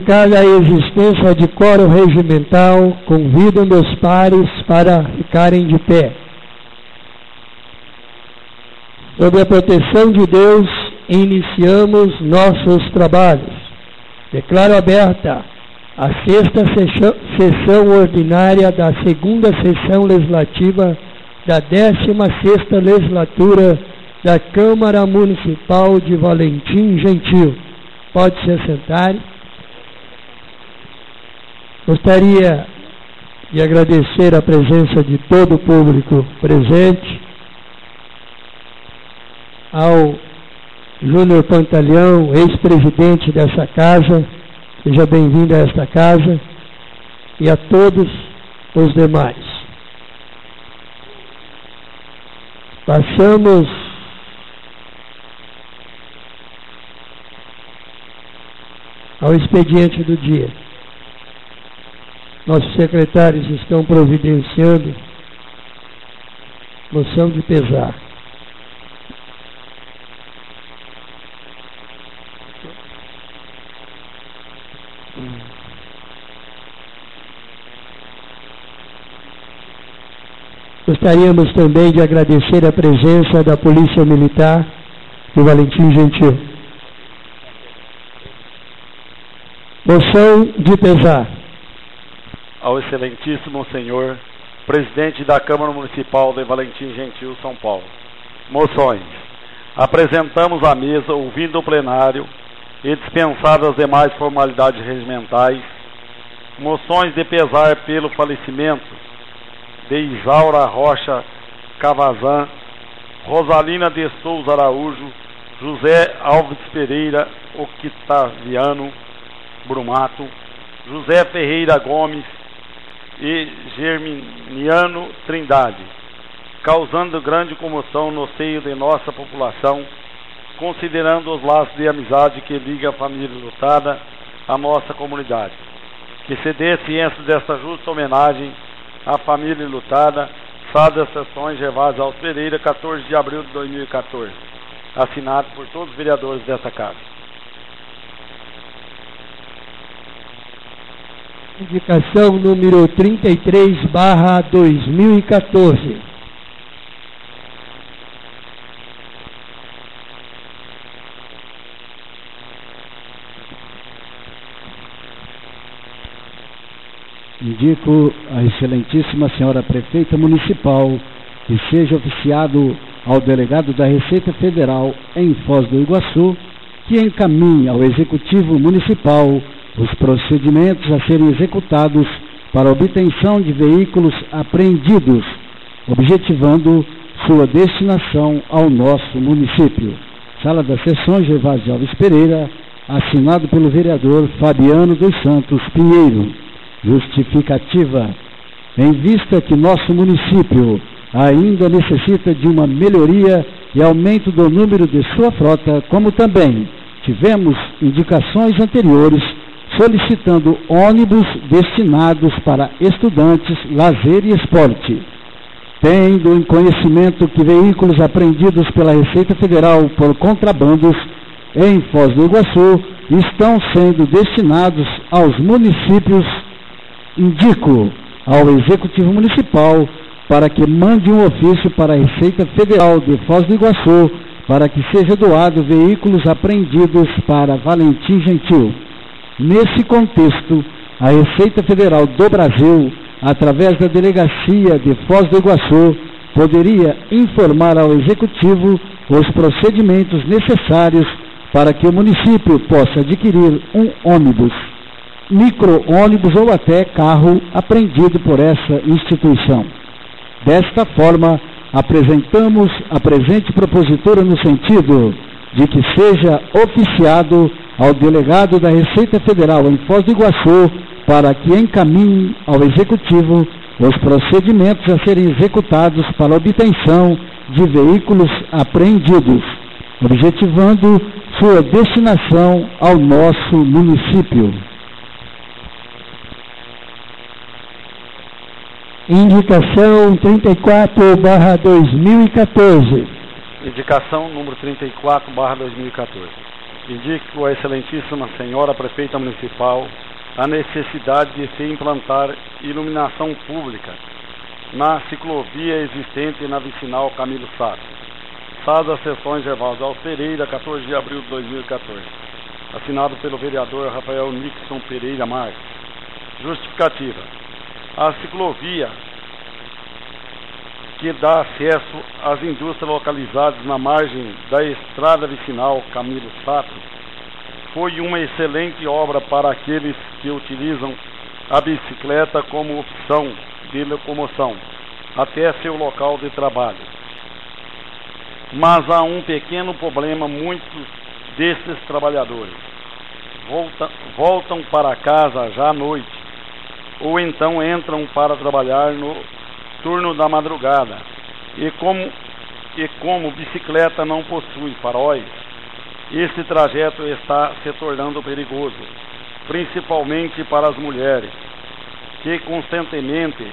Cada a existência de coro regimental, convido meus pares para ficarem de pé. Sob a proteção de Deus, iniciamos nossos trabalhos. Declaro aberta a sexta sessão ordinária da segunda sessão legislativa da 16ª legislatura da Câmara Municipal de Valentim Gentil. Pode se assentar. Gostaria de agradecer a presença de todo o público presente, ao Júnior Pantaleão, ex-presidente dessa casa, seja bem-vindo a esta casa, e a todos os demais. Passamos ao expediente do dia. Nossos secretários estão providenciando moção de pesar. Gostaríamos também de agradecer a presença da Polícia Militar e Valentim Gentil. Moção de pesar ao excelentíssimo senhor presidente da Câmara Municipal de Valentim Gentil, São Paulo. Moções. Apresentamos à mesa, ouvindo o plenário e dispensadas as demais formalidades regimentais, moções de pesar pelo falecimento de Isaura Rocha Cavazan, Rosalina de Souza Araújo, José Alves Pereira Octaviano Brumato, José Ferreira Gomes, e Germiniano Trindade, causando grande comoção no seio de nossa população, considerando os laços de amizade que liga a família lutada à nossa comunidade. Que se dê ciência desta justa homenagem à família lutada, Sada Sessões Gervásio Alves Pereira, 14 de abril de 2014. Assinado por todos os vereadores dessa casa. Indicação número 33, barra 2014. Indico a excelentíssima senhora prefeita municipal que seja oficiado ao delegado da Receita Federal em Foz do Iguaçu que encaminhe ao executivo municipal os procedimentos a serem executados para obtenção de veículos apreendidos, objetivando sua destinação ao nosso município. Sala das Sessões, Gervásio Alves Pereira, assinado pelo vereador Fabiano dos Santos Pinheiro. Justificativa. Em vista que nosso município ainda necessita de uma melhoria e aumento do número de sua frota, como também tivemos indicações anteriores solicitando ônibus destinados para estudantes, lazer e esporte. Tendo em conhecimento que veículos apreendidos pela Receita Federal por contrabandos em Foz do Iguaçu estão sendo destinados aos municípios, indico ao Executivo Municipal para que mande um ofício para a Receita Federal de Foz do Iguaçu para que seja doado veículos apreendidos para Valentim Gentil. Nesse contexto, a Receita Federal do Brasil, através da Delegacia de Foz do Iguaçu, poderia informar ao Executivo os procedimentos necessários para que o município possa adquirir um ônibus, micro-ônibus ou até carro apreendido por essa instituição. Desta forma, apresentamos a presente propositura no sentido de que seja oficiado ao delegado da Receita Federal em Foz do Iguaçu para que encaminhe ao Executivo os procedimentos a serem executados para obtenção de veículos apreendidos, objetivando sua destinação ao nosso município. Indicação 34/2014. Indicação número 34/2014. Indico a excelentíssima senhora prefeita municipal a necessidade de se implantar iluminação pública na ciclovia existente na vicinal Camilo Sato. Sada Sessões Gervaldo Pereira, 14 de abril de 2014. Assinado pelo vereador Rafael Nixon Pereira Marques. Justificativa. A ciclovia que dá acesso às indústrias localizadas na margem da estrada vicinal Camilo Sato foi uma excelente obra para aqueles que utilizam a bicicleta como opção de locomoção até seu local de trabalho. Mas há um pequeno problema: muitos desses trabalhadores voltam, voltam para casa já à noite, ou então entram para trabalhar no turno da madrugada. E como, e como bicicleta não possui faróis, esse trajeto está se tornando perigoso, principalmente para as mulheres, que constantemente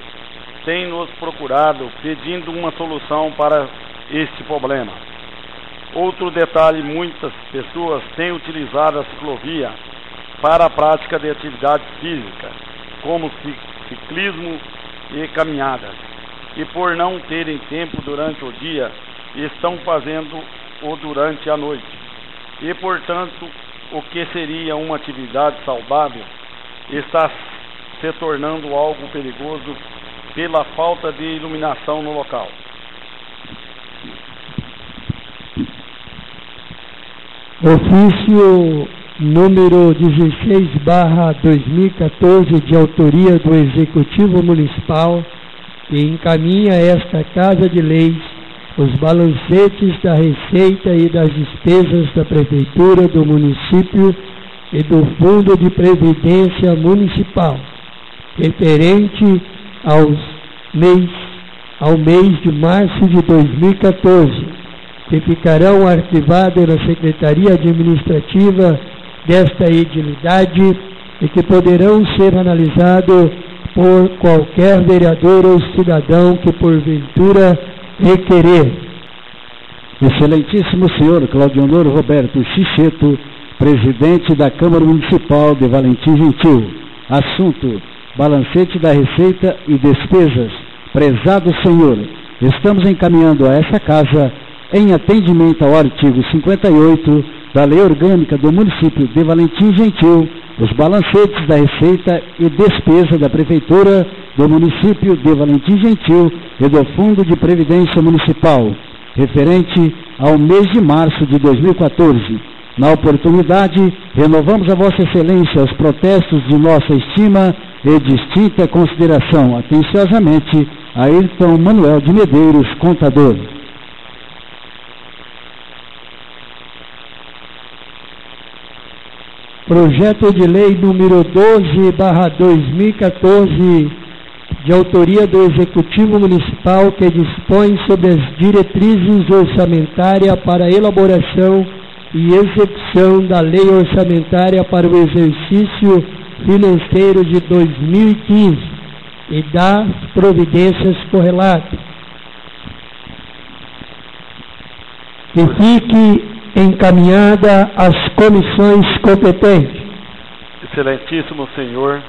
têm nos procurado pedindo uma solução para este problema. Outro detalhe: muitas pessoas têm utilizado a ciclovia para a prática de atividades físicas, como ciclismo e caminhadas, e por não terem tempo durante o dia, estão fazendo o durante a noite e, portanto, o que seria uma atividade saudável está se tornando algo perigoso pela falta de iluminação no local. Ofício número 16 barra 2014 de autoria do Executivo Municipal que encaminha esta Casa de Leis os balancetes da receita e das despesas da prefeitura do município e do Fundo de Previdência Municipal, referente aos mês, ao mês de março de 2014, que ficarão arquivados na Secretaria Administrativa desta edilidade e que poderão ser analisados por qualquer vereador ou cidadão que porventura requerer. Excelentíssimo senhor Claudionor Roberto Chicheto, presidente da Câmara Municipal de Valentim Gentil. Assunto: balancete da receita e despesas. Prezado senhor, estamos encaminhando a essa casa, em atendimento ao artigo 58 da Lei Orgânica do Município de Valentim Gentil, os balancetes da receita e despesa da Prefeitura do município de Valentim Gentil e do Fundo de Previdência Municipal, referente ao mês de março de 2014. Na oportunidade, renovamos a Vossa Excelência os protestos de nossa estima e distinta consideração. Atenciosamente, Ayrton Manuel de Medeiros, contador. Projeto de Lei número 12, barra 2014, de autoria do Executivo Municipal que dispõe sobre as diretrizes orçamentárias para elaboração e execução da Lei Orçamentária para o exercício financeiro de 2015 e das providências correlatas. Que fique encaminhada às comissões competentes. Excelentíssimo senhor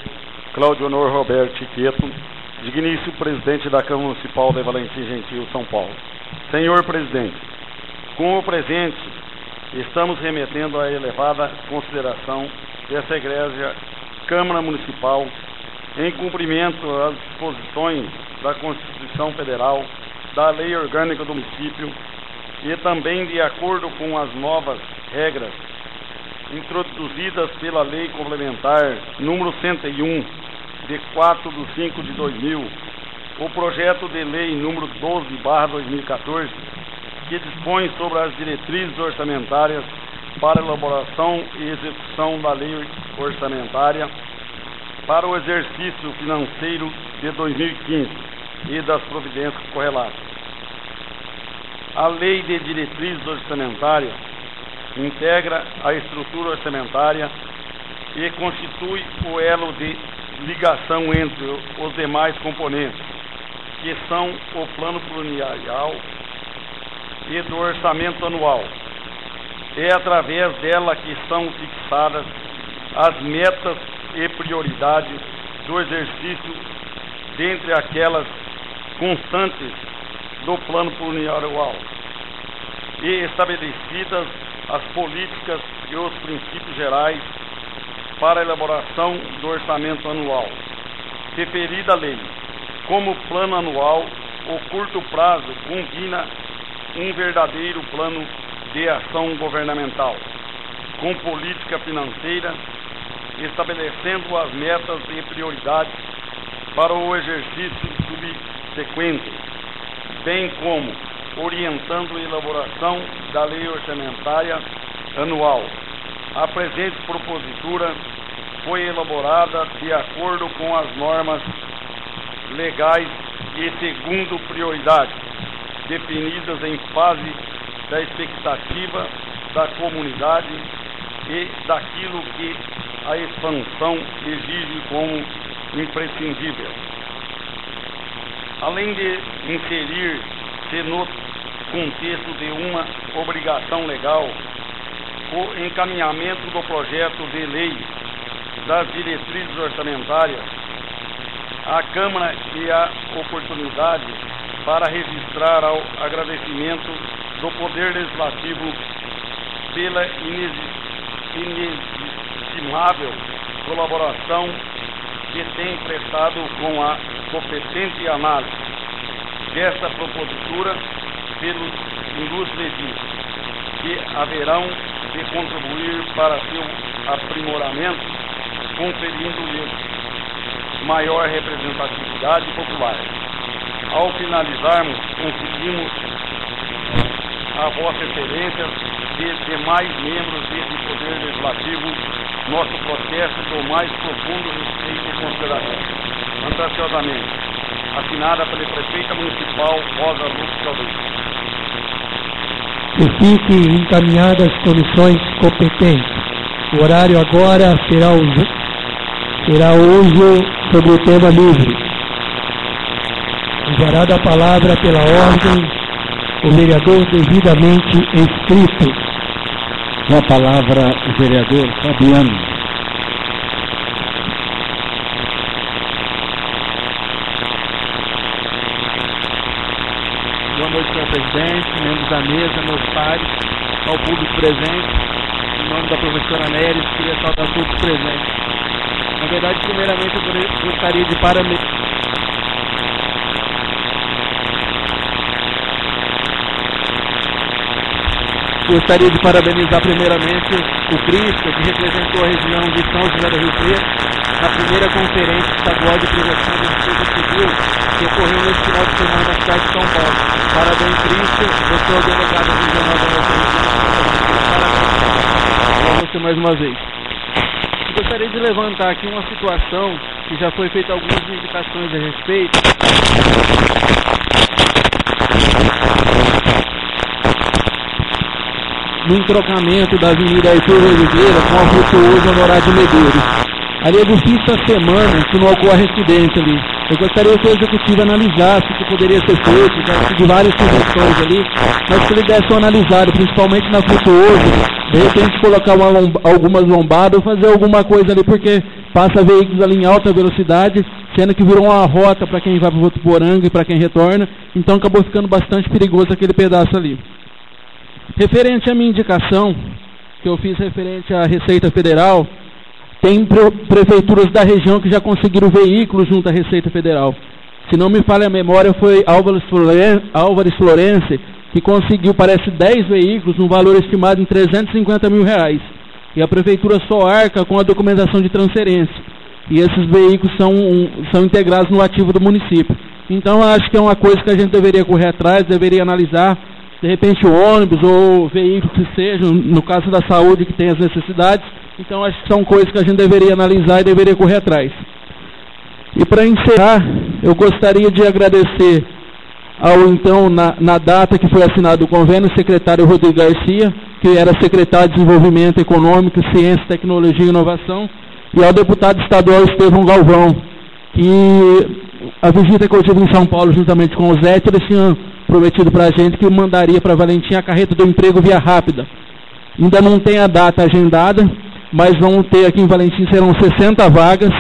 Claudio Honor Roberto Chiqueto, digníssimo presidente da Câmara Municipal de Valentim Gentil, São Paulo. Senhor presidente, com o presente, estamos remetendo a elevada consideração dessa igreja Câmara Municipal em cumprimento às disposições da Constituição Federal, da Lei Orgânica do Município e também de acordo com as novas regras introduzidas pela Lei Complementar número 101 de 4 de 5 de 2000, o projeto de lei número 12 barra 2014, que dispõe sobre as diretrizes orçamentárias para elaboração e execução da lei orçamentária para o exercício financeiro de 2015 e das providências correlatas. A Lei de Diretrizes Orçamentárias integra a estrutura orçamentária e constitui o elo de ligação entre os demais componentes, que são o plano plurianual e do orçamento anual. É através dela que são fixadas as metas e prioridades do exercício dentre aquelas constantes do plano plurianual e estabelecidas as políticas e os princípios gerais para a elaboração do orçamento anual. Referida lei, como plano anual, o curto prazo combina um verdadeiro plano de ação governamental, com política financeira, estabelecendo as metas e prioridades para o exercício subsequente, bem como orientando a elaboração da lei orçamentária anual. A presente propositura foi elaborada de acordo com as normas legais e segundo prioridades definidas em fase da expectativa da comunidade e daquilo que a expansão exige como imprescindível. Além de inserir-se no contexto de uma obrigação legal, o encaminhamento do projeto de lei das diretrizes orçamentárias, a Câmara e a oportunidade para registrar ao agradecimento do Poder Legislativo pela inestimável colaboração que tem prestado com a competente análise desta propositura pelos ilustres que haverão de contribuir para seu aprimoramento, conferindo-lhes maior representatividade popular. Ao finalizarmos, conseguimos a Vossa Excelência e demais membros desse Poder Legislativo nosso protesto com mais profundo respeito e consideração. Ansiosamente, assinada pela Prefeita Municipal Rosa Lúcia Caldeira que fique encaminhada às comissões competentes. O horário agora será, será hoje sobre o tema livre. Enviará da palavra pela ordem o vereador devidamente inscrito. Com a palavra, o vereador Fabiano. presidente, membros da mesa, meus pares, ao público presente, em nome da professora Nery, queria saudar todos os presentes. Na verdade, primeiramente, eu gostaria de parabenizar. Gostaria de parabenizar primeiramente o Cristo, que representou a região de São José do Rio Preto, na primeira conferência estadual de prevenção de defesa civil que ocorreu neste final de semana na cidade de São Paulo. Parabéns, Cristian, você é o delegado regional da nossa região. Parabéns você mais uma vez. Gostaria de levantar aqui uma situação que já foi feita algumas indicações a respeito. No entrocamento da Avenida Arthur Oliveira com a Frutuoso Honorário de Medeiros. Ali é difícil a semana que não ocorre acidente ali. Eu gostaria que o executivo analisasse o que poderia ser feito, já de várias sugestões ali, mas que ele desse uma analisada, principalmente na Frutuoso, de repente colocar uma, algumas lombadas ou fazer alguma coisa ali, porque passa veículos ali em alta velocidade, sendo que virou uma rota para quem vai para o Votuporanga e para quem retorna, então acabou ficando bastante perigoso aquele pedaço ali. Referente à minha indicação, que eu fiz referente à Receita Federal, tem prefeituras da região que já conseguiram veículos junto à Receita Federal. Se não me falha a memória, foi Álvares Florense que conseguiu, parece, 10 veículos, um valor estimado em 350 mil reais. E a prefeitura só arca com a documentação de transferência. E esses veículos são, são integrados no ativo do município. Então, acho que é uma coisa que a gente deveria correr atrás, deveria analisar, de repente, o ônibus ou veículo que seja, no caso da saúde, que tem as necessidades, então, acho que são coisas que a gente deveria analisar e deveria correr atrás. E para encerrar, eu gostaria de agradecer ao então, na, na, data que foi assinado o convênio, o secretário Rodrigo Garcia, que era secretário de Desenvolvimento Econômico, Ciência, Tecnologia e Inovação, e ao deputado estadual Estevão Galvão, que a visita que eu tive em São Paulo, juntamente com o Zé, eles tinham prometido para a gente que mandaria para Valentim a carreta do emprego via rápida. Ainda não tem a data agendada, mas vão ter aqui em Valentim, serão 60 vagas.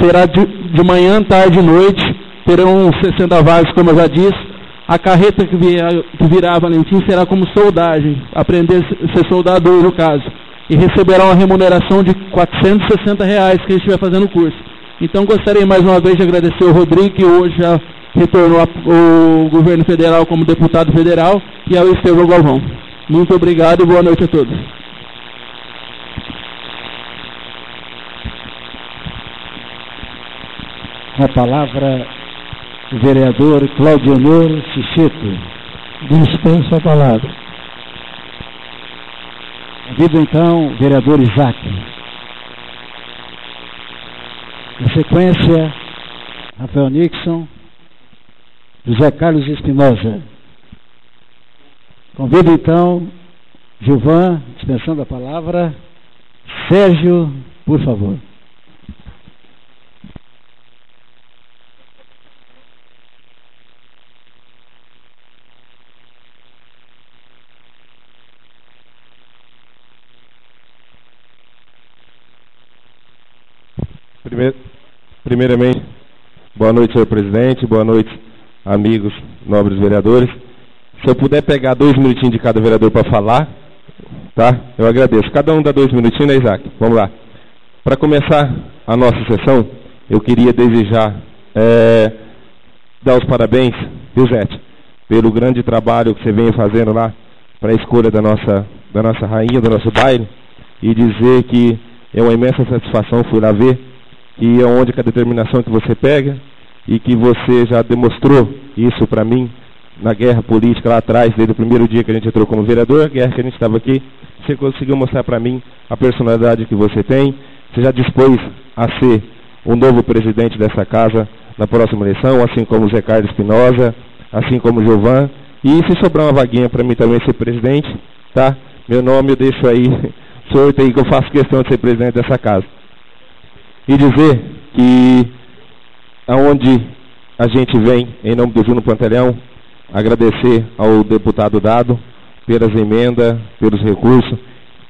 Será de, de manhã, tarde e noite. Terão 60 vagas, como eu já disse. A carreta que, virá, que virá a Valentim será como soldagem, aprender a ser soldador no caso. E receberá uma remuneração de 460 reais que a gente vai fazendo o curso. Então gostaria mais uma vez de agradecer o Rodrigo, que hoje já retornou ao governo federal como deputado federal, e ao Estevão Galvão. Muito obrigado e boa noite a todos. A palavra, o vereador Claudio Honor Chicheto. Dispensa a palavra. Convido então o vereador Isaac. Na sequência, Rafael Nixon, José Carlos Espinosa. Convido então Gilvan, dispensando a palavra. Sérgio, por favor. Primeiramente, boa noite, senhor presidente, boa noite, amigos, nobres vereadores. Se eu puder pegar dois minutinhos de cada vereador para falar, tá? Eu agradeço. Cada um dá dois minutinhos, né, Isaac? Vamos lá. Para começar a nossa sessão, eu queria desejar, é, dar os parabéns, viu, Zete, pelo grande trabalho que você vem fazendo lá para a escolha da nossa, da nossa rainha, do nosso baile, e dizer que é uma imensa satisfação, fui lá ver, e é onde que a determinação que você pega, e que você já demonstrou isso para mim na guerra política lá atrás, desde o primeiro dia que a gente entrou como vereador, a guerra que a gente estava aqui, você conseguiu mostrar para mim a personalidade que você tem, você já dispôs a ser o novo presidente dessa casa na próxima eleição, assim como o Zé Carlos Espinosa, assim como o e se sobrar uma vaguinha para mim também ser presidente, tá? Meu nome eu deixo aí, sorteio aí que eu faço questão de ser presidente dessa casa. E dizer que aonde a gente vem, em nome do Júnior Pantelhão, agradecer ao deputado Dado pelas emendas, pelos recursos.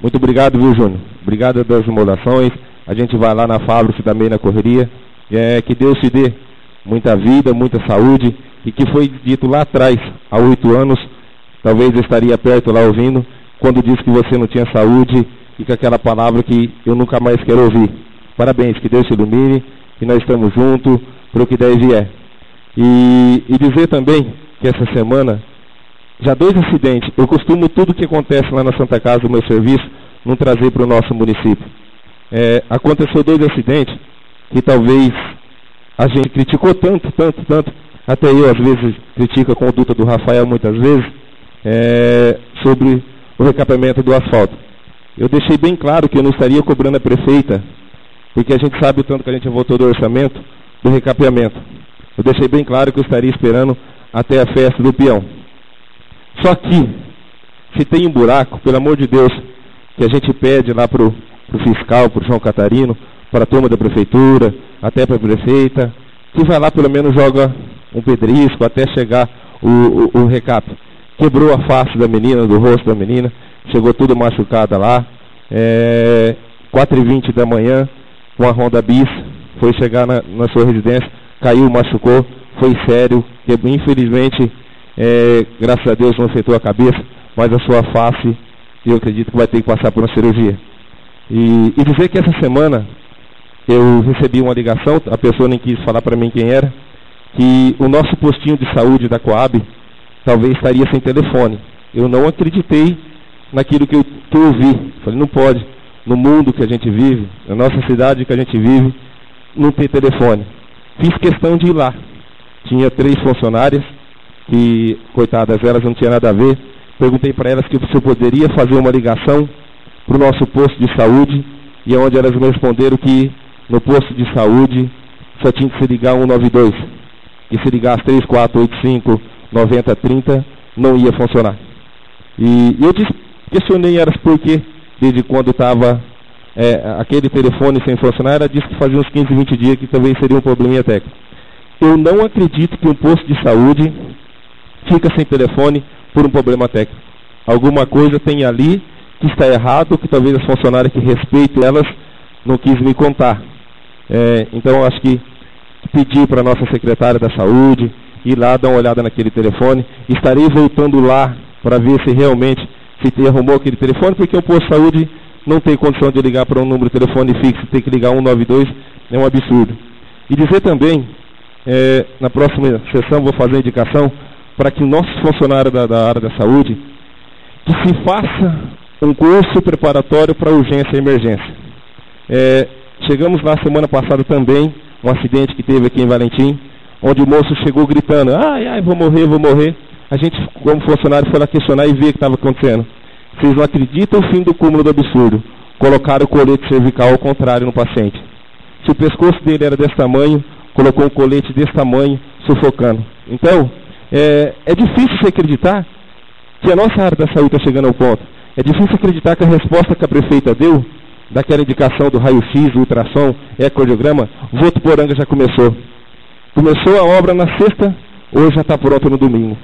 Muito obrigado, viu, Júnior? Obrigado das simulações. A gente vai lá na fábrica também na correria. É, que Deus te dê muita vida, muita saúde. E que foi dito lá atrás, há oito anos, talvez estaria perto lá ouvindo, quando disse que você não tinha saúde e com aquela palavra que eu nunca mais quero ouvir. Parabéns, que Deus te ilumine, que nós estamos juntos para o que deve é. E, e dizer também que essa semana, já dois acidentes, eu costumo tudo que acontece lá na Santa Casa do meu serviço, não trazer para o nosso município. É, aconteceu dois acidentes que talvez a gente criticou tanto, tanto, tanto, até eu às vezes critico a conduta do Rafael muitas vezes, é, sobre o recapeamento do asfalto. Eu deixei bem claro que eu não estaria cobrando a prefeita, porque a gente sabe o tanto que a gente votou do orçamento do recapeamento. Eu deixei bem claro que eu estaria esperando até a festa do peão. Só que, se tem um buraco, pelo amor de Deus, que a gente pede lá para o fiscal, para o João Catarino, para a turma da prefeitura, até para a prefeita, que vai lá pelo menos joga um pedrisco até chegar o, o, o recap. Quebrou a face da menina, do rosto da menina, chegou tudo machucada lá. É, 4h20 da manhã, com a Honda Bis, foi chegar na, na sua residência, caiu, machucou, foi sério, que infelizmente, é, graças a Deus, não afetou a cabeça, mas a sua face, eu acredito que vai ter que passar por uma cirurgia. E, e dizer que essa semana eu recebi uma ligação, a pessoa nem quis falar para mim quem era, que o nosso postinho de saúde da Coab talvez estaria sem telefone. Eu não acreditei naquilo que eu, que eu ouvi. Falei, não pode. No mundo que a gente vive, na nossa cidade que a gente vive, ter telefone. Fiz questão de ir lá tinha três funcionárias que, coitadas, elas não tinham nada a ver. Perguntei para elas que se eu poderia fazer uma ligação para o nosso posto de saúde e onde elas me responderam que no posto de saúde só tinha que se ligar 192. E se ligasse 3485 9030 não ia funcionar. E eu questionei elas por quê, desde quando estava é, aquele telefone sem funcionar, ela disse que fazia uns 15, 20 dias que talvez seria um probleminha técnico. Eu não acredito que um posto de saúde fica sem telefone por um problema técnico. Alguma coisa tem ali que está errado, que talvez as funcionárias que respeitem elas não quis me contar. É, então acho que pedir para a nossa secretária da saúde ir lá dar uma olhada naquele telefone. Estarei voltando lá para ver se realmente se arrumou aquele telefone, porque o posto de saúde não tem condição de ligar para um número de telefone fixo, tem que ligar 192, é um absurdo. E dizer também, é, na próxima sessão vou fazer a indicação para que nossos funcionários da, da área da saúde que se faça um curso preparatório para urgência e emergência. É, chegamos lá semana passada também, um acidente que teve aqui em Valentim, onde o moço chegou gritando, ai, ai, vou morrer, vou morrer. A gente, como funcionário, foi lá questionar e ver o que estava acontecendo. Vocês não acreditam o fim do cúmulo do absurdo. Colocaram o colete cervical ao contrário no paciente. Se o pescoço dele era desse tamanho, colocou um colete desse tamanho, sufocando. Então, é, é difícil se acreditar que a nossa área da saúde está chegando ao ponto. É difícil acreditar que a resposta que a prefeita deu, daquela indicação do raio-x, ultrassom, ecocardiograma, Votuporanga já começou. Começou a obra na sexta, hoje já está pronto no domingo.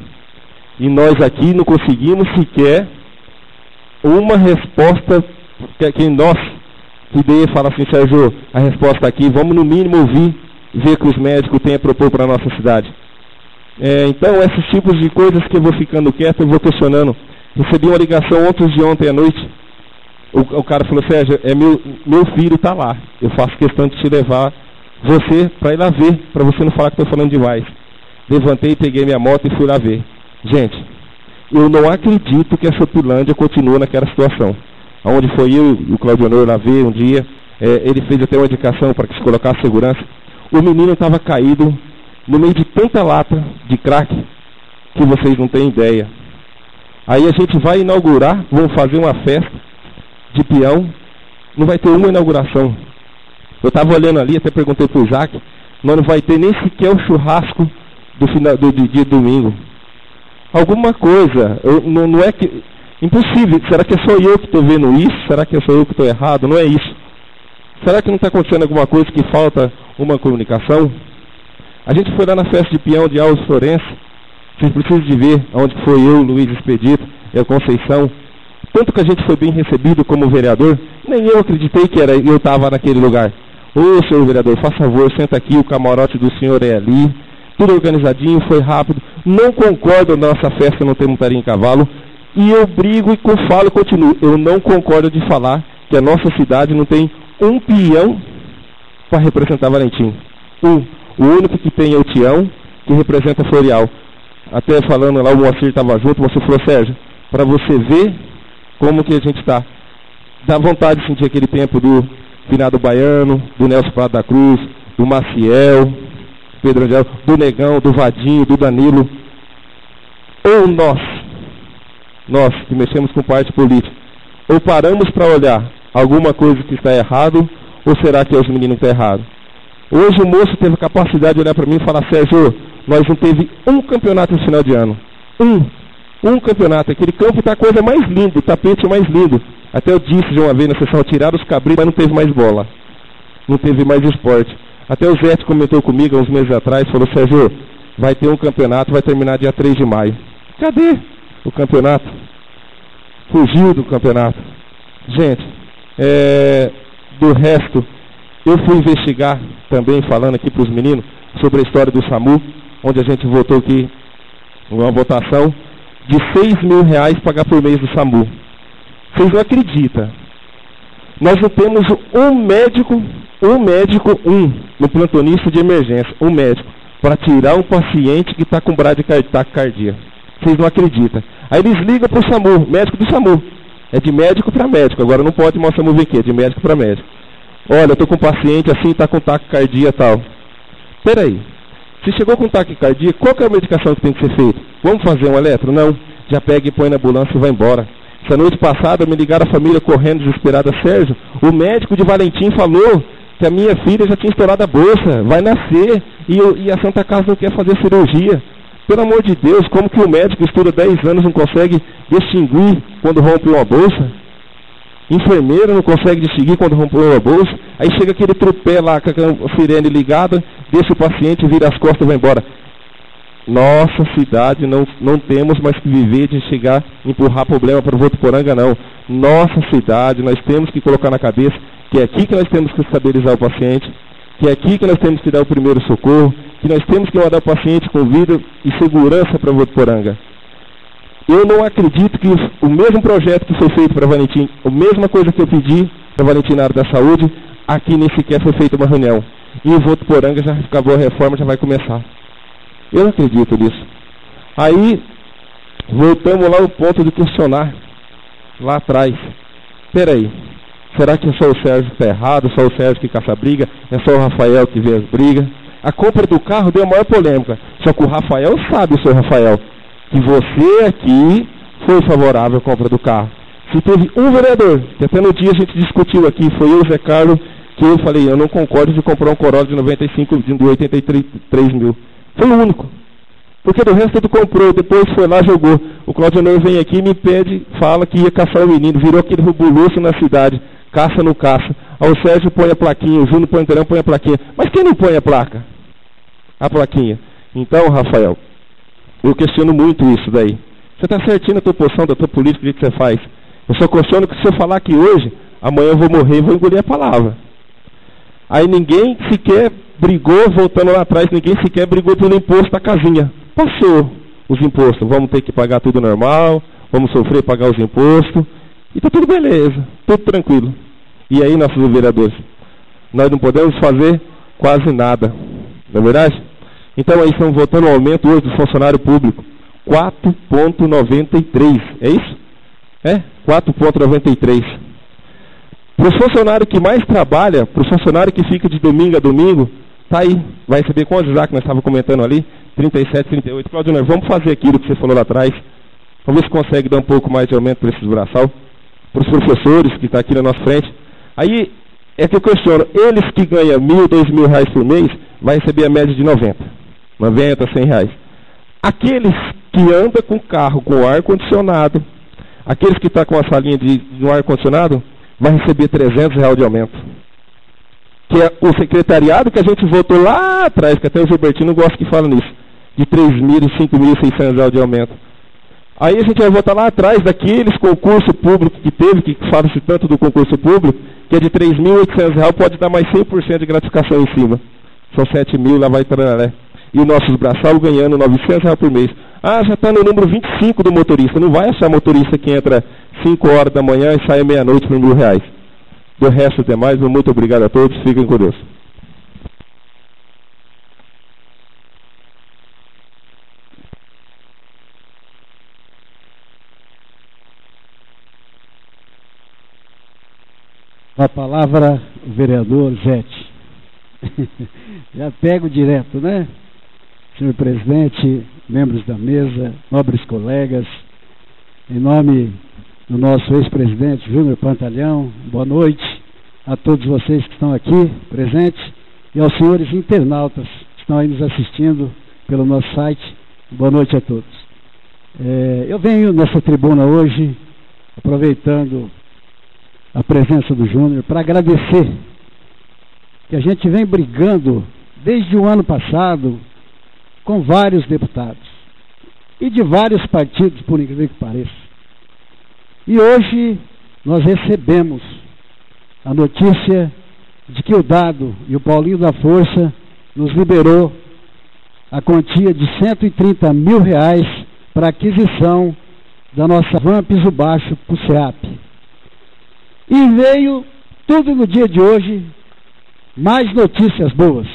E nós aqui não conseguimos sequer uma resposta que, que nós que dê falar assim, Sérgio, a resposta aqui, vamos no mínimo ouvir, ver que os médicos têm a propor para a nossa cidade. É, então, esses tipos de coisas que eu vou ficando quieto, eu vou questionando. Recebi uma ligação ontem de ontem à noite. O, o cara falou, Sérgio, é meu, meu filho está lá. Eu faço questão de te levar você para ir lá ver, para você não falar que estou falando demais. Levantei, peguei minha moto e fui lá ver. Gente, eu não acredito que a Chopilândia continue naquela situação. Onde foi eu e o Claudionor lá ver um dia, é, ele fez até uma indicação para que se colocasse segurança. O menino estava caído no meio de tanta lata de crack que vocês não têm ideia. Aí a gente vai inaugurar, vamos fazer uma festa de peão, não vai ter uma inauguração. Eu estava olhando ali, até perguntei para o Isaac, não vai ter nem sequer o churrasco do, final, do, do dia domingo. Alguma coisa, eu, não, não é que. Impossível. Será que é só eu que estou vendo isso? Será que é só eu que estou errado? Não é isso. Será que não está acontecendo alguma coisa que falta uma comunicação? A gente foi lá na festa de peão de Alves Florença. Vocês precisam de ver onde foi eu, Luiz Expedito e a Conceição. Tanto que a gente foi bem recebido como vereador, nem eu acreditei que era eu estava naquele lugar. Ô senhor vereador, faz favor, senta aqui, o camarote do senhor é ali. Tudo organizadinho, foi rápido. Não concordo na nossa festa não ter montaria em cavalo. E eu brigo e falo e continuo. Eu não concordo de falar que a nossa cidade não tem um peão para representar Valentim. Um. O único que tem é o Tião, que representa Florial. Até falando lá, o Moacir estava junto, você falou, Sérgio, para você ver como que a gente está. Dá vontade de sentir aquele tempo do finado baiano, do Nelson Prado da Cruz, do Maciel, Pedro Angel, do Negão, do Vadinho, do Danilo. Ou nós, nós que mexemos com parte política, ou paramos para olhar alguma coisa que está errado, ou será que é os meninos que estão errados? Hoje o moço teve a capacidade de olhar para mim e falar, Sérgio, nós não teve um campeonato no final de ano. Um. Um campeonato. Aquele campo está a coisa mais linda, o tapete mais lindo. Até eu disse de uma vez na sessão, tiraram os cabritos, mas não teve mais bola. Não teve mais esporte. Até o Zé comentou comigo uns meses atrás, falou, Sérgio, vai ter um campeonato, vai terminar dia 3 de maio. Cadê o campeonato? Fugiu do campeonato. Gente, é, do resto, eu fui investigar também, falando aqui para os meninos, sobre a história do SAMU, onde a gente votou aqui uma votação de 6 mil reais pagar por mês do SAMU. Vocês não acreditam. Nós não temos um médico, um médico, um, no plantonista de emergência, um médico, para tirar um paciente que está com ataque cardíaco. Vocês não acreditam. Aí eles ligam para o SAMU, médico do SAMU. É de médico para médico. Agora não pode mostrar SAMU vem aqui, é de médico para médico. Olha, eu estou com um paciente assim, está com taquicardia e tal. Peraí. Se chegou com taquicardia, qual é a medicação que tem que ser feita? Vamos fazer um eletro? Não. Já pega e põe na ambulância e vai embora. Essa noite passada me ligaram a família correndo desesperada. Sérgio, o médico de Valentim falou que a minha filha já tinha estourado a bolsa, vai nascer e, e a Santa Casa não quer fazer cirurgia. Pelo amor de Deus, como que o médico estuda 10 anos não consegue distinguir quando rompe uma bolsa? Enfermeira não consegue distinguir quando rompeu a bolsa. Aí chega aquele trupé lá com a sirene ligada, deixa o paciente, vira as costas e vai embora. Nossa cidade não, não temos mais que viver de chegar, empurrar problema para o Votuporanga, não. Nossa cidade, nós temos que colocar na cabeça que é aqui que nós temos que estabilizar o paciente, que é aqui que nós temos que dar o primeiro socorro, que nós temos que mandar o paciente com vida e segurança para Votuporanga. Eu não acredito que o mesmo projeto que foi feito para Valentim, a mesma coisa que eu pedi para Valentim na área da saúde, aqui nem sequer foi feita uma reunião. E em Votuporanga já acabou a reforma, já vai começar. Eu não acredito nisso. Aí, voltamos lá ao ponto de questionar, lá atrás. Peraí, será que é só o Sérgio que está errado, só o Sérgio que caça briga, é só o Rafael que vê as brigas? A compra do carro deu a maior polêmica. Só que o Rafael sabe, seu Rafael, que você aqui foi favorável à compra do carro. Se teve um vereador, que até no dia a gente discutiu aqui, foi eu, Zé Carlos, que eu falei, eu não concordo de comprar um Corolla de 95, de 83 mil. Foi o único. Porque do resto tu comprou, depois foi lá jogou. O Claudio Neu vem aqui e me pede, fala que ia caçar o menino, virou aquele rubuloso na cidade, caça no caça. Aí o Sérgio põe a plaquinha, o Júnior Panterão põe a plaquinha. Mas quem não põe a placa? A plaquinha. Então, Rafael, eu questiono muito isso daí. Você está certinho na tua posição, da tua política, o que você faz. Eu só questiono que se eu falar aqui hoje, amanhã eu vou morrer e vou engolir a palavra. Aí ninguém sequer brigou, voltando lá atrás, ninguém sequer brigou pelo imposto da casinha. Passou os impostos, vamos ter que pagar tudo normal, vamos sofrer pagar os impostos, e tá tudo beleza, tudo tranquilo. E aí, nossos vereadores, nós não podemos fazer quase nada, não é verdade? Então aí estamos votando o aumento hoje do funcionário público, 4,93, é isso? É? 4,93. Para o funcionário que mais trabalha, para o funcionário que fica de domingo a domingo, tá aí, vai receber quantos já que nós estávamos comentando ali? 37, 38. Claudio, nós vamos fazer aquilo que você falou lá atrás. Vamos ver se consegue dar um pouco mais de aumento para esses braçal. Para os professores que estão tá aqui na nossa frente. Aí é que eu questiono, eles que ganham mil, dois mil reais por mês, vai receber a média de 90. 90, 100 reais. Aqueles que andam com carro com ar-condicionado, aqueles que estão tá com a salinha de, de ar-condicionado, vai receber 300 reais de aumento. Que é o secretariado que a gente votou lá atrás, que até o Gilbertino gosta que fala nisso, de 3.000 e 5.600 reais de aumento. Aí a gente vai votar lá atrás daqueles concurso público que teve, que fala-se tanto do concurso público, que é de 3.800 reais, pode dar mais 100% de gratificação em cima. São 7 mil, lá vai para E os nossos braçal ganhando 900 reais por mês. Ah, já está no número 25 do motorista. Não vai achar motorista que entra 5 horas da manhã e sai meia-noite por mil reais. Do resto, até mais. Muito obrigado a todos. Fiquem com Deus. A palavra, o vereador Zete. Já pego direto, né? Senhor presidente, membros da mesa, nobres colegas, em nome do nosso ex-presidente Júnior Pantalhão, boa noite a todos vocês que estão aqui presentes e aos senhores internautas que estão aí nos assistindo pelo nosso site, boa noite a todos. É, eu venho nessa tribuna hoje, aproveitando a presença do Júnior, para agradecer que a gente vem brigando desde o ano passado com vários deputados e de vários partidos, por incrível que pareça. E hoje nós recebemos a notícia de que o Dado e o Paulinho da Força nos liberou a quantia de 130 mil reais para aquisição da nossa van piso baixo para o SEAP. E veio tudo no dia de hoje mais notícias boas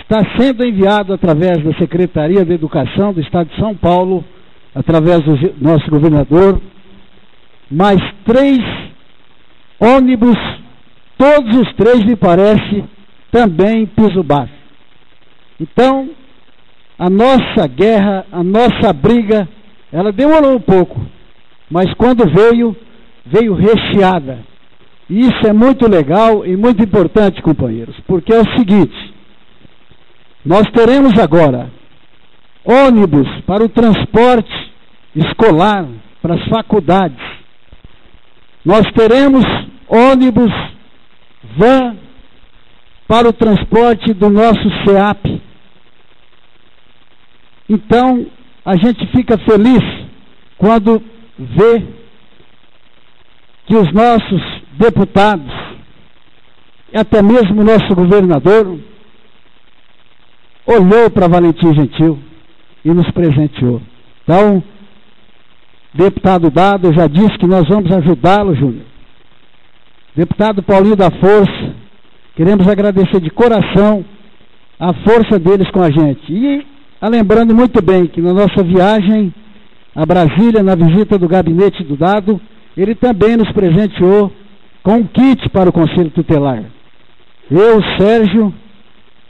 está sendo enviado através da Secretaria de Educação do Estado de São Paulo, através do nosso governador, mais três ônibus, todos os três, me parece, também piso baixo. Então, a nossa guerra, a nossa briga, ela demorou um pouco, mas quando veio, veio recheada. E isso é muito legal e muito importante, companheiros, porque é o seguinte: nós teremos agora ônibus para o transporte escolar, para as faculdades. Nós teremos ônibus, van para o transporte do nosso SEAP. Então, a gente fica feliz quando vê que os nossos deputados, e até mesmo o nosso governador, olhou para Valentim Gentil e nos presenteou. Então, deputado Dado já disse que nós vamos ajudá-lo, Júnior. Deputado Paulinho da Força, queremos agradecer de coração a força deles com a gente. E lembrando muito bem que na nossa viagem a Brasília, na visita do gabinete do Dado, ele também nos presenteou com um kit para o Conselho Tutelar. Eu, Sérgio,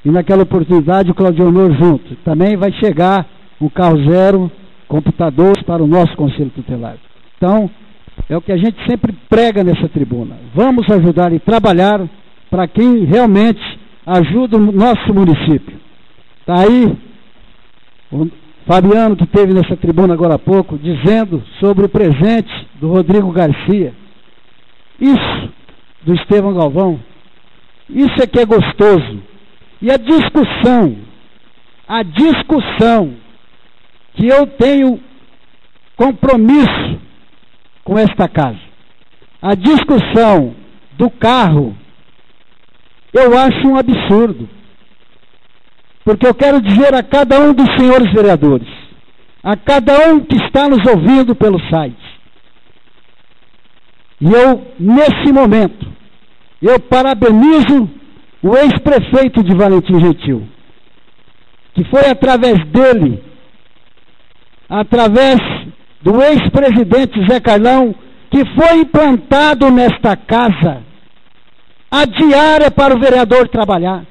e naquela oportunidade o Claudio Honor junto. Também vai chegar um carro zero, computadores para o nosso Conselho Tutelar. Então, é o que a gente sempre prega nessa tribuna. Vamos ajudar e trabalhar para quem realmente ajuda o nosso município. Está aí o Fabiano, que teve nessa tribuna agora há pouco, dizendo sobre o presente do Rodrigo Garcia. Isso, do Estevão Galvão, isso é que é gostoso. E a discussão, a discussão que eu tenho compromisso com esta casa. A discussão do carro, eu acho um absurdo. Porque eu quero dizer a cada um dos senhores vereadores, a cada um que está nos ouvindo pelo site, e eu, nesse momento, eu parabenizo o ex-prefeito de Valentim Gentil, que foi através dele, através do ex-presidente Zé Carlão, que foi implantado nesta casa a diária para o vereador trabalhar.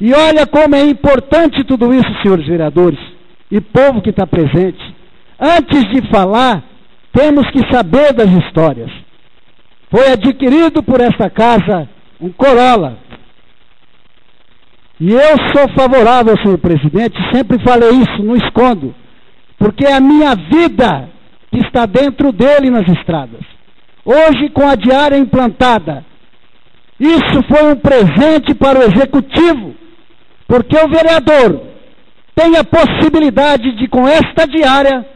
E olha como é importante tudo isso, senhores vereadores e povo que está presente. Antes de falar, temos que saber das histórias. Foi adquirido por esta casa um Corolla. E eu sou favorável, senhor presidente, sempre falei isso, não escondo, porque é a minha vida que está dentro dele nas estradas. Hoje, com a diária implantada, isso foi um presente para o executivo, porque o vereador tem a possibilidade de, com esta diária,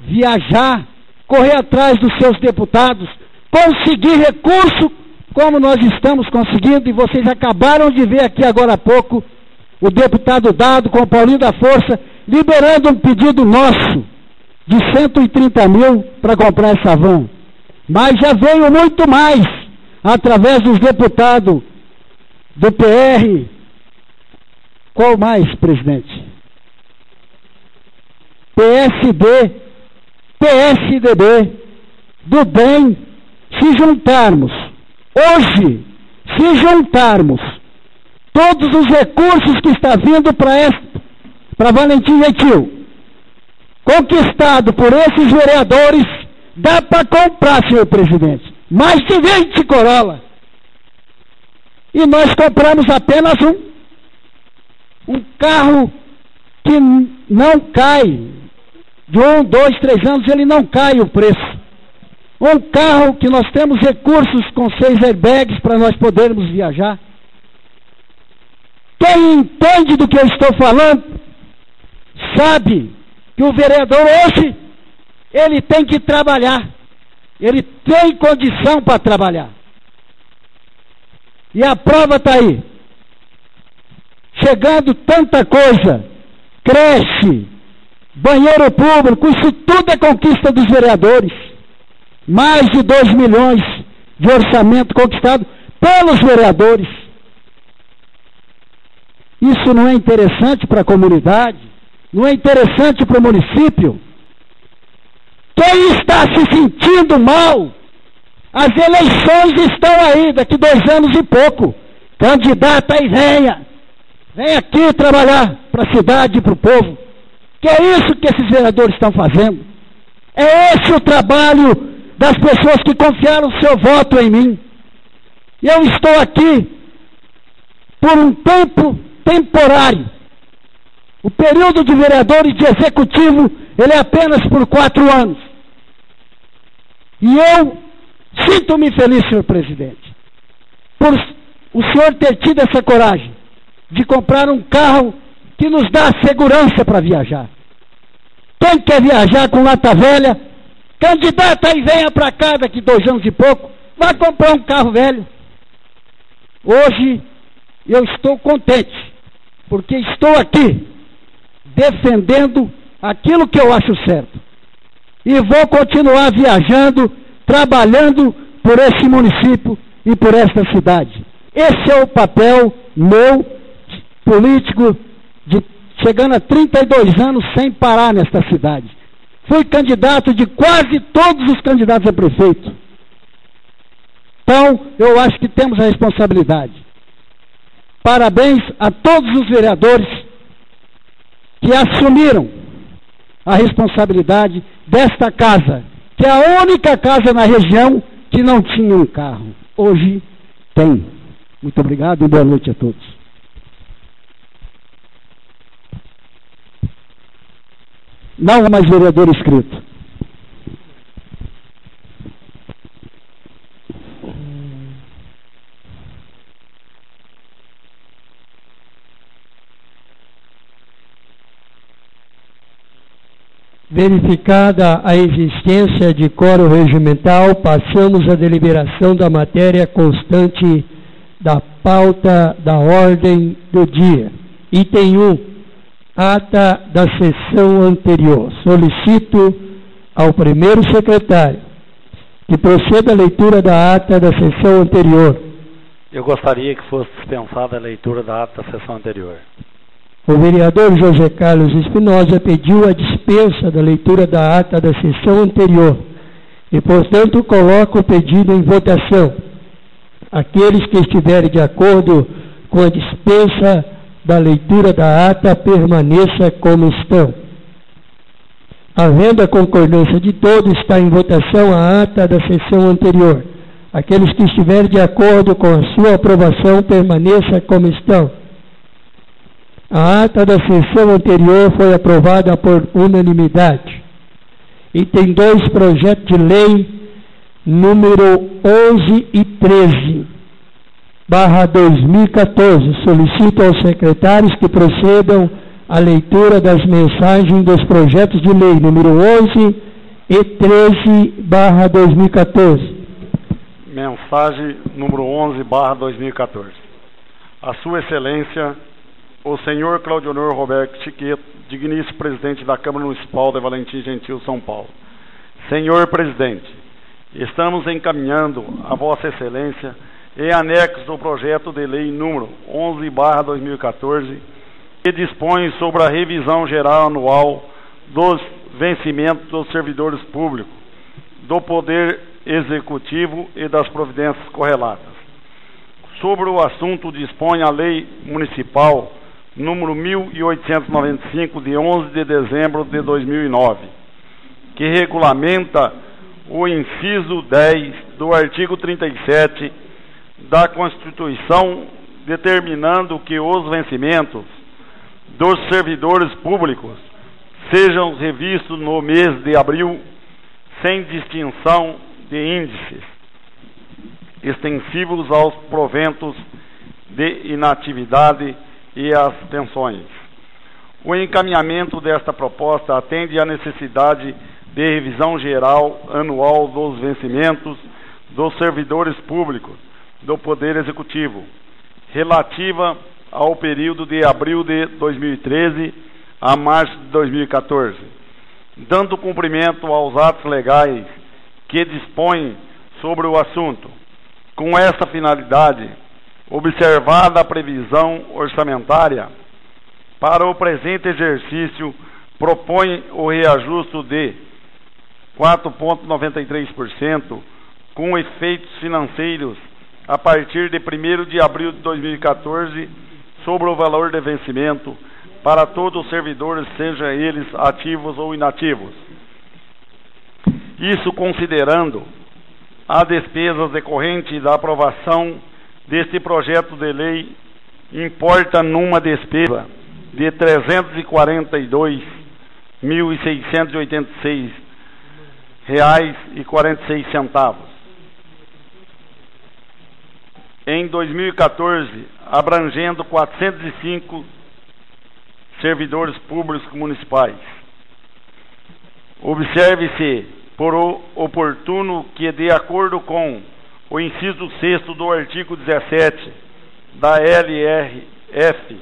viajar, correr atrás dos seus deputados, conseguir recurso como nós estamos conseguindo, e vocês acabaram de ver aqui agora há pouco o deputado Dado com o Paulinho da Força liberando um pedido nosso de 130 mil para comprar essa van. Mas já veio muito mais através dos deputados do PR. Qual mais, presidente? PSD, PSDB, do bem, se juntarmos Hoje, se juntarmos todos os recursos que está vindo para Valentim Gentil, conquistado por esses vereadores, dá para comprar, senhor presidente, mais de 20 Corolla. E nós compramos apenas um. Um carro que não cai. De um, dois, três anos, ele não cai o preço. Um carro que nós temos recursos com seis airbags para nós podermos viajar. Quem entende do que eu estou falando, sabe que o vereador hoje, ele tem que trabalhar. Ele tem condição para trabalhar. E a prova está aí. Chegando tanta coisa, creche, banheiro público, isso tudo é conquista dos vereadores mais de 2 milhões de orçamento conquistado pelos vereadores. Isso não é interessante para a comunidade? Não é interessante para o município? Quem está se sentindo mal? As eleições estão aí, daqui dois anos e pouco. Candidata aí, venha. Vem aqui trabalhar para a cidade e para o povo. Que é isso que esses vereadores estão fazendo. É esse o trabalho das pessoas que confiaram seu voto em mim. E eu estou aqui por um tempo temporário. O período de vereador e de executivo, ele é apenas por quatro anos. E eu sinto-me feliz, senhor presidente, por o senhor ter tido essa coragem de comprar um carro que nos dá segurança para viajar. Quem quer viajar com lata velha, candidata e venha para cá daqui dois anos e pouco, vai comprar um carro velho. Hoje eu estou contente, porque estou aqui defendendo aquilo que eu acho certo. E vou continuar viajando, trabalhando por esse município e por esta cidade. Esse é o papel meu, político, de chegando a 32 anos sem parar nesta cidade. Fui candidato de quase todos os candidatos a prefeito. Então, eu acho que temos a responsabilidade. Parabéns a todos os vereadores que assumiram a responsabilidade desta casa, que é a única casa na região que não tinha um carro. Hoje tem. Muito obrigado e boa noite a todos. Não há mais vereador inscrito. Verificada a existência de coro regimental, passamos à deliberação da matéria constante da pauta da ordem do dia. Item 1 ata da sessão anterior. Solicito ao primeiro secretário que proceda a leitura da ata da sessão anterior. Eu gostaria que fosse dispensada a leitura da ata da sessão anterior. O vereador José Carlos Espinosa pediu a dispensa da leitura da ata da sessão anterior e, portanto, coloco o pedido em votação. Aqueles que estiverem de acordo com a dispensa da leitura da ata permaneça como estão. Havendo a concordância de todos, está em votação a ata da sessão anterior. Aqueles que estiverem de acordo com a sua aprovação, permaneça como estão. A ata da sessão anterior foi aprovada por unanimidade. E tem dois projetos de lei, número 11 e 13 barra 2014. Solicito aos secretários que procedam à leitura das mensagens dos projetos de lei número 11 e 13 barra 2014. Mensagem número 11 barra 2014. A Sua Excelência, o senhor Claudionor Roberto Chiqueto, digníssimo presidente da Câmara Municipal de Valentim Gentil, São Paulo. Senhor presidente, estamos encaminhando a Vossa Excelência em anexo do projeto de lei número 11/2014, que dispõe sobre a revisão geral anual dos vencimentos dos servidores públicos, do Poder Executivo e das providências correlatas. Sobre o assunto dispõe a Lei Municipal número 1895 de 11 de dezembro de 2009, que regulamenta o inciso 10 do artigo 37 da Constituição, determinando que os vencimentos dos servidores públicos sejam revistos no mês de abril, sem distinção de índices, extensivos aos proventos de inatividade e às pensões. O encaminhamento desta proposta atende à necessidade de revisão geral anual dos vencimentos dos servidores públicos do Poder Executivo, relativa ao período de abril de 2013 a março de 2014, dando cumprimento aos atos legais que dispõem sobre o assunto. Com essa finalidade, observada a previsão orçamentária, para o presente exercício, propõe o reajuste de 4,93%, com efeitos financeiros a partir de 1 de abril de 2014 sobre o valor de vencimento para todos os servidores, sejam eles ativos ou inativos. Isso considerando as despesas decorrentes da aprovação deste projeto de lei, importa numa despesa de 342.686 reais e 46 centavos em 2014, abrangendo 405 servidores públicos municipais. Observe-se por oportuno que, de acordo com o inciso 6 do artigo 17 da LRF,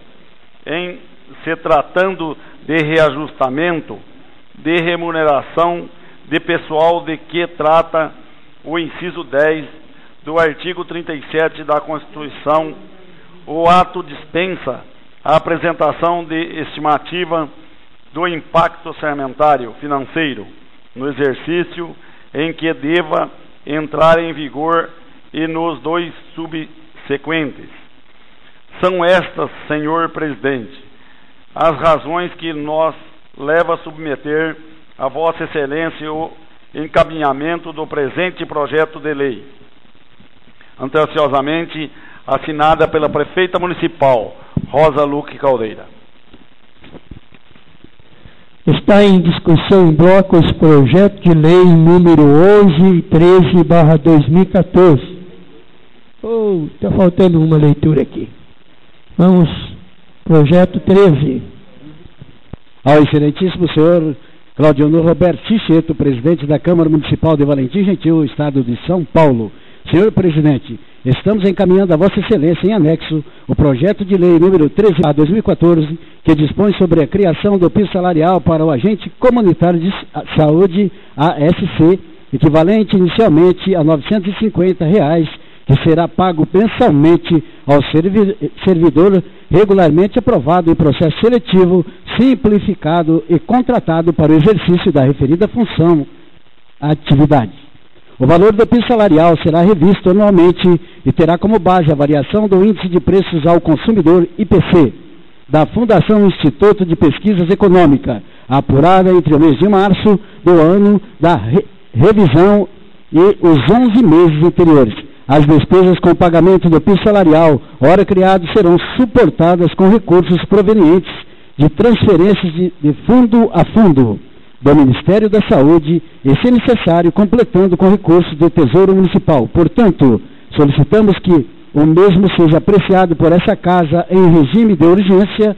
em se tratando de reajustamento de remuneração de pessoal de que trata o inciso 10 do artigo 37 da Constituição, o ato dispensa a apresentação de estimativa do impacto orçamentário financeiro no exercício em que deva entrar em vigor e nos dois subsequentes. São estas, senhor presidente, as razões que nos leva a submeter a Vossa Excelência o encaminhamento do presente projeto de lei, ansiosamente assinada pela prefeita municipal, Rosa Luque Caldeira. Está em discussão em bloco os projeto de lei número 11 e 13 barra 2014. Oh, está faltando uma leitura aqui. Vamos, projeto 13. Ao excelentíssimo senhor Claudionor Roberto Ticheto, presidente da Câmara Municipal de Valentim Gentil, Estado de São Paulo. Senhor presidente, estamos encaminhando a Vossa Excelência em anexo o projeto de lei número 13 a 2014, que dispõe sobre a criação do piso salarial para o agente comunitário de saúde ASC, equivalente inicialmente a 950 reais, que será pago mensalmente ao servidor regularmente aprovado em processo seletivo, simplificado e contratado para o exercício da referida função atividade. O valor do piso salarial será revisto anualmente e terá como base a variação do índice de preços ao consumidor IPC da Fundação Instituto de Pesquisas Econômica, apurada entre o mês de março do ano da re revisão e os 11 meses anteriores. As despesas com pagamento do piso salarial, hora criado, serão suportadas com recursos provenientes de transferências de, de fundo a fundo do Ministério da Saúde e, se necessário, completando com recursos do Tesouro Municipal. Portanto, solicitamos que o mesmo seja apreciado por essa Casa em regime de urgência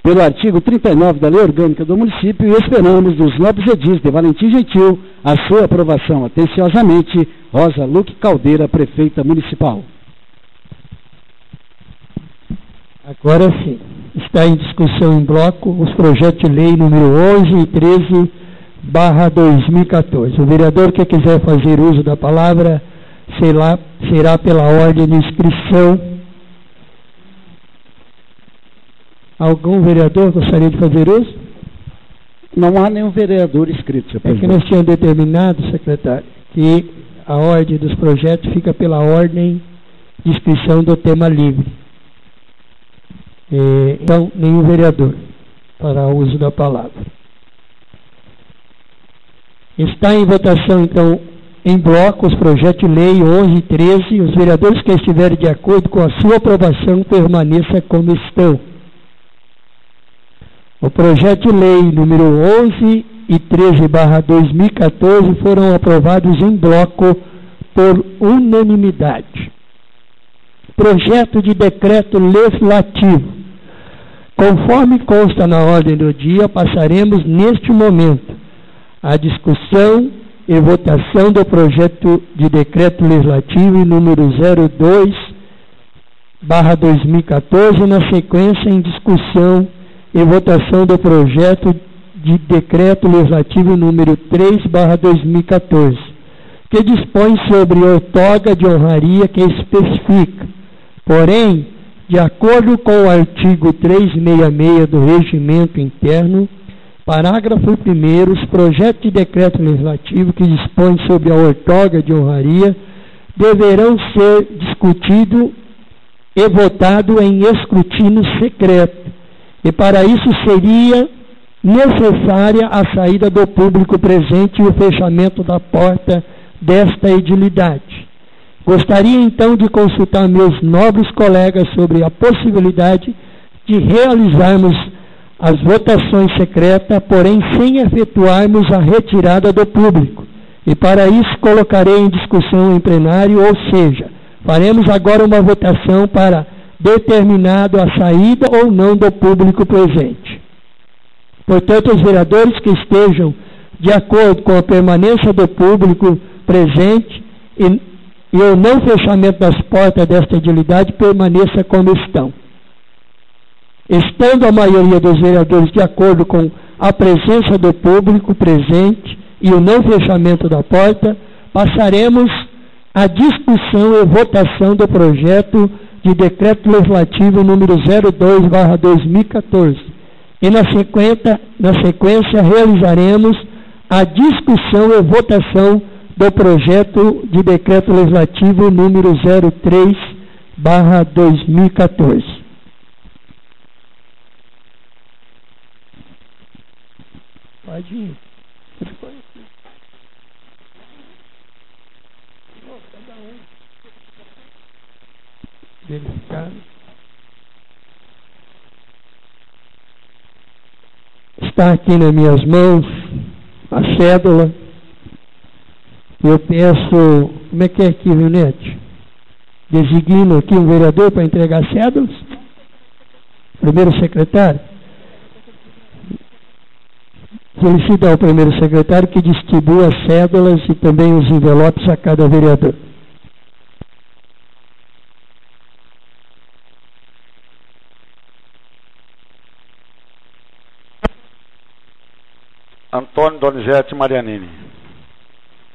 pelo artigo 39 da Lei Orgânica do Município e esperamos dos nobres edis de Valentim Gentil a sua aprovação. Atenciosamente, Rosa Luque Caldeira, Prefeita Municipal. Agora sim está em discussão em bloco os projetos de lei número 11 e 13 barra 2014. O vereador que quiser fazer uso da palavra será, será pela ordem de inscrição. Algum vereador gostaria de fazer uso? Não há nenhum vereador inscrito, senhor É que nós tínhamos determinado, secretário, que a ordem dos projetos fica pela ordem de inscrição do tema livre. É, então, nenhum vereador para o uso da palavra. Está em votação, então, em bloco os projetos de lei 11 e 13. Os vereadores que estiverem de acordo com a sua aprovação permaneça como estão. O projeto de lei número 11 e 13 barra 2014 foram aprovados em bloco por unanimidade. Projeto de decreto legislativo Conforme consta na ordem do dia, passaremos neste momento a discussão e votação do projeto de decreto legislativo número 02 barra 2014, na sequência em discussão e votação do projeto de decreto legislativo número 3 barra 2014, que dispõe sobre outorga de honraria que especifica, porém, de acordo com o artigo 366 do Regimento Interno, parágrafo 1, os projetos de decreto legislativo que dispõem sobre a outorga de honraria deverão ser discutidos e votados em escrutínio secreto. E para isso seria necessária a saída do público presente e o fechamento da porta desta edilidade. Gostaria então de consultar meus nobres colegas sobre a possibilidade de realizarmos as votações secretas, porém sem efetuarmos a retirada do público. E para isso colocarei em discussão em plenário, ou seja, faremos agora uma votação para determinado a saída ou não do público presente. Portanto, os vereadores que estejam de acordo com a permanência do público presente e, e o não fechamento das portas desta edilidade permaneça como estão. Estando a maioria dos vereadores de acordo com a presença do público presente e o não fechamento da porta, passaremos à discussão e votação do projeto de decreto legislativo número 02/2014. E na sequência, na sequência realizaremos a discussão e votação do projeto de decreto legislativo número 03/2014. Pode ir. Cada um. Verificar. Está aqui nas minhas mãos a cédula. Eu peço, como é que é aqui, Vinete? Designo aqui um vereador para entregar cédulas? Primeiro secretário? Solicito ao primeiro secretário que distribua as cédulas e também os envelopes a cada vereador. Antônio Donizete Marianini.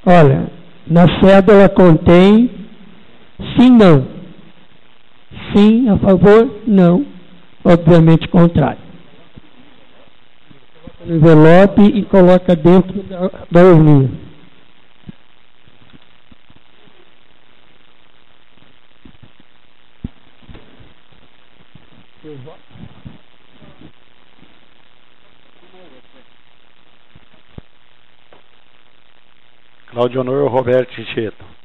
Olha, na cédula contém sim, não. Sim, a favor, não. Obviamente contrário no envelope e coloca dentro da, da urninha. Claudio Honor Roberto Ticheto.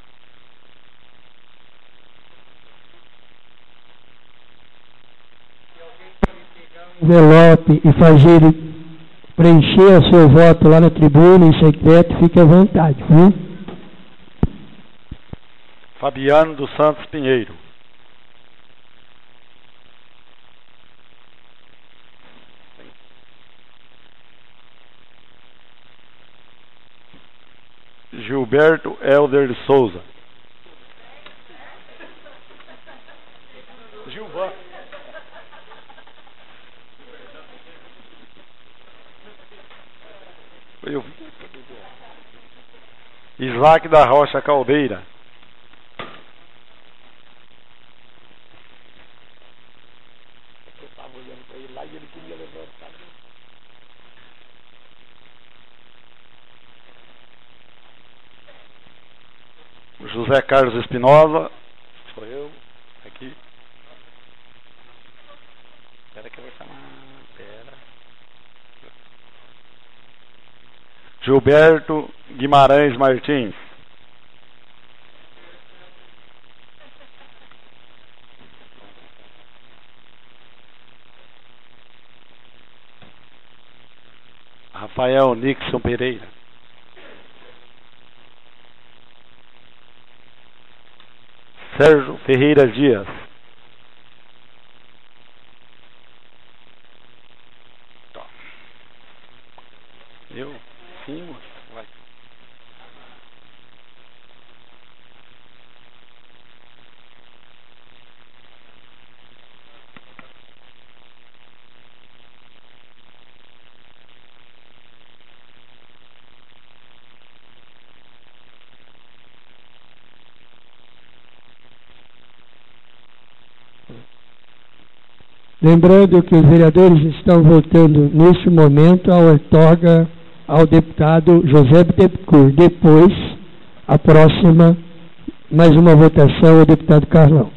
envelope e fazer preencher o seu voto lá na tribuna em secreto, fique à vontade, viu? Fabiano dos Santos Pinheiro. Gilberto Helder de Souza. Gilvan. Eu Isaac da Rocha Caldeira. José Carlos Espinosa. Sou eu. Aqui. Espera que eu vou chamar. Gilberto Guimarães Martins. Rafael Nixon Pereira. Sérgio Ferreira Dias. Lembrando que os vereadores estão votando neste momento a outorga ao deputado José Bittencourt. Depois, a próxima, mais uma votação ao deputado Carlão.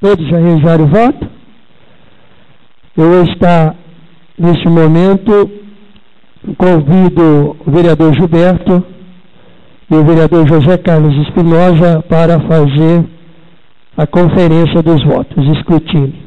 Todos já realizaram o voto? Eu estar, neste momento, convido o vereador Gilberto e o vereador José Carlos Espinosa para fazer a conferência dos votos, escrutínio.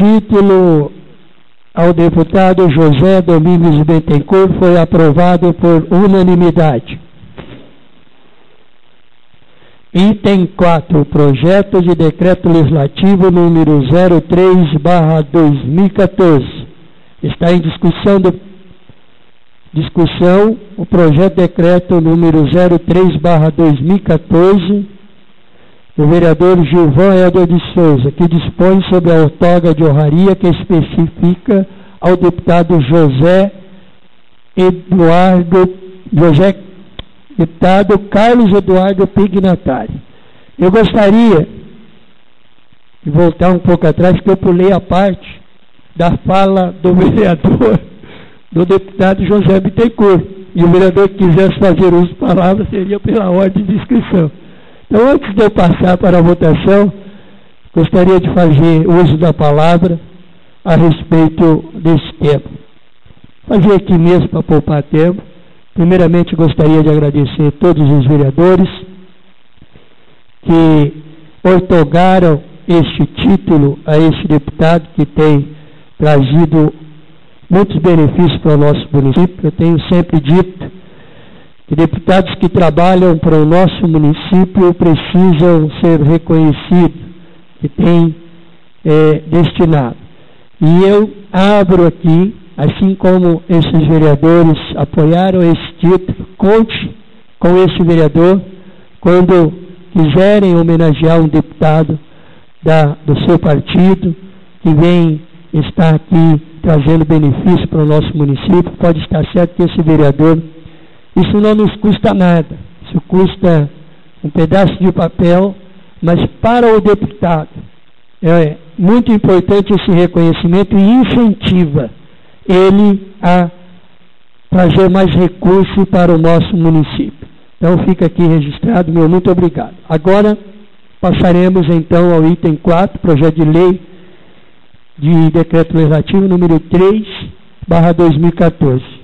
Título ao deputado José Domingos Bentencourt foi aprovado por unanimidade. Item 4, projeto de decreto legislativo número 03/2014. Está em discussão do, discussão o projeto de decreto número 03/2014 o vereador Gilvan Helder de Souza, que dispõe sobre a outorga de honraria que especifica ao deputado José Eduardo José deputado Carlos Eduardo Pignatari. Eu gostaria de voltar um pouco atrás, porque eu pulei a parte da fala do vereador, do deputado José Bittencourt. E o vereador que quisesse fazer uso de palavras seria pela ordem de inscrição. Então, antes de eu passar para a votação, gostaria de fazer uso da palavra a respeito desse tema. Fazer aqui mesmo para poupar tempo. Primeiramente, gostaria de agradecer a todos os vereadores que otorgaram este título a este deputado que tem trazido muitos benefícios para o nosso município. Eu tenho sempre dito que deputados que trabalham para o nosso município precisam ser reconhecidos, que têm é, destinado. E eu abro aqui, assim como esses vereadores apoiaram esse título, conte com esse vereador quando quiserem homenagear um deputado da, do seu partido, que vem estar aqui trazendo benefício para o nosso município, pode estar certo que esse vereador isso não nos custa nada. Isso custa um pedaço de papel, mas para o deputado é muito importante esse reconhecimento e incentiva ele a trazer mais recursos para o nosso município. Então fica aqui registrado, meu muito obrigado. Agora passaremos então ao item 4, projeto de lei de decreto legislativo número 3, barra 2014.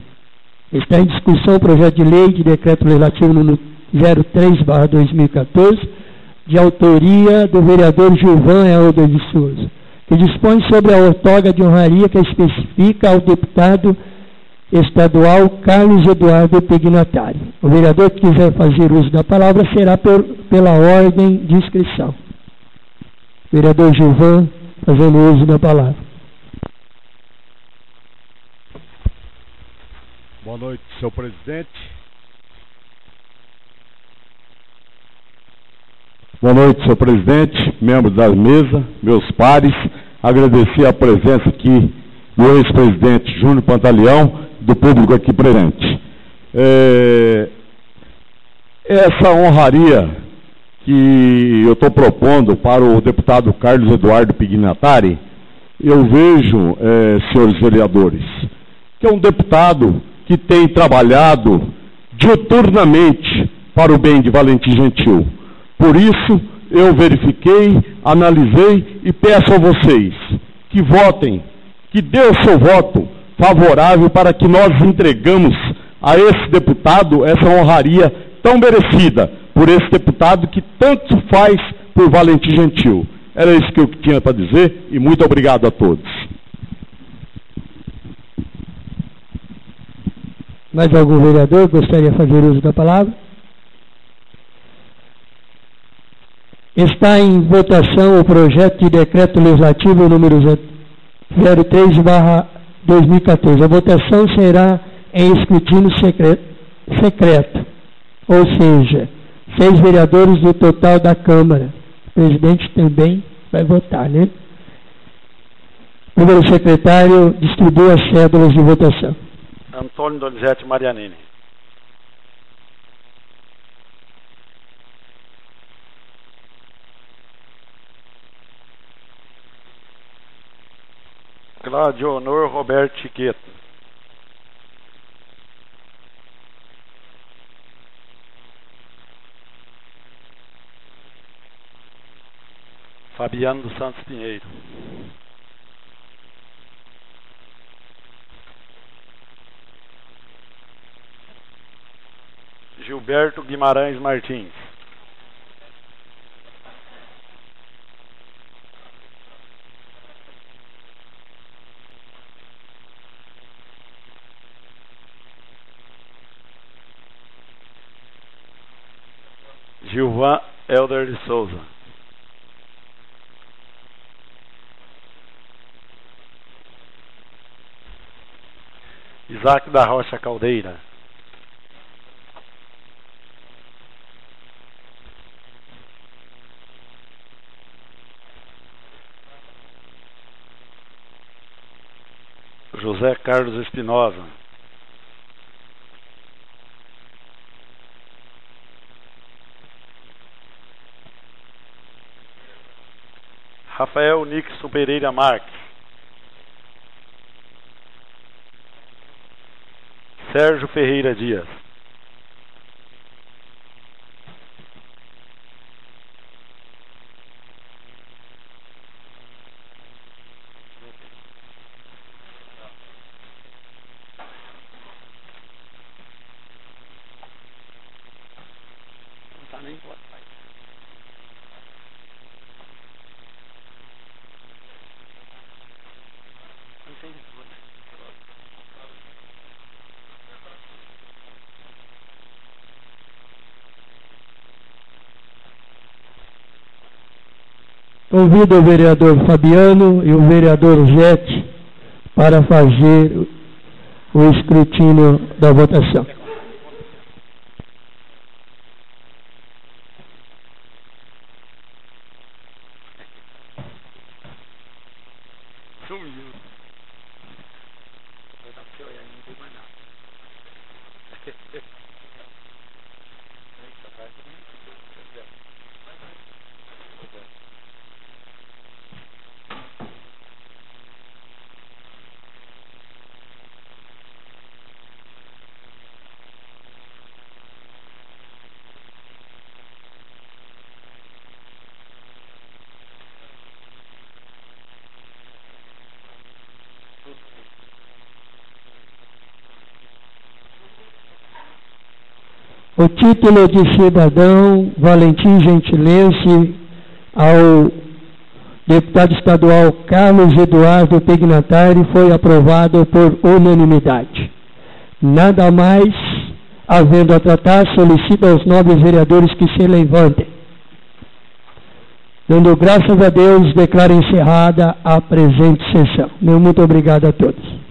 Está em discussão o projeto de lei de decreto legislativo número 03/2014, de autoria do vereador Gilvan Helder de Souza, que dispõe sobre a outorga de honraria que especifica ao deputado estadual Carlos Eduardo Pignatari. O vereador que quiser fazer uso da palavra será pela ordem de inscrição. Vereador Gilvan, fazendo uso da palavra. Boa noite, senhor presidente. Boa noite, senhor presidente, membros da mesa, meus pares. Agradecer a presença aqui do ex-presidente Júnior Pantaleão, do público aqui presente. É, essa honraria que eu estou propondo para o deputado Carlos Eduardo Pignatari, eu vejo, é, senhores vereadores, que é um deputado que tem trabalhado diuturnamente para o bem de Valentim Gentil. Por isso, eu verifiquei, analisei e peço a vocês que votem, que dê o seu voto favorável para que nós entregamos a esse deputado essa honraria tão merecida por esse deputado que tanto faz por Valentim Gentil. Era isso que eu tinha para dizer e muito obrigado a todos. Mais algum vereador gostaria de fazer uso da palavra? Está em votação o projeto de decreto legislativo número 03/2014. A votação será em escrutínio secreto, ou seja, seis vereadores do total da Câmara. O presidente também vai votar, né? O número secretário distribui as cédulas de votação. Antônio Donizete Marianini. Cláudio Honor Roberto Chiqueto. Fabiano dos Santos Pinheiro. Gilberto Guimarães Martins. Gilvan Elder de Souza. Isaac da Rocha Caldeira. José Carlos Espinosa. Rafael Nixon Pereira Marques. Sérgio Ferreira Dias. Convido o vereador Fabiano e o vereador Zete para fazer o escrutínio da votação. O título de cidadão Valentim Gentilense ao deputado estadual Carlos Eduardo Pignatari foi aprovado por unanimidade. Nada mais havendo a tratar, solicito aos nobres vereadores que se levantem. Dando graças a Deus, declaro encerrada a presente sessão. Meu muito obrigado a todos.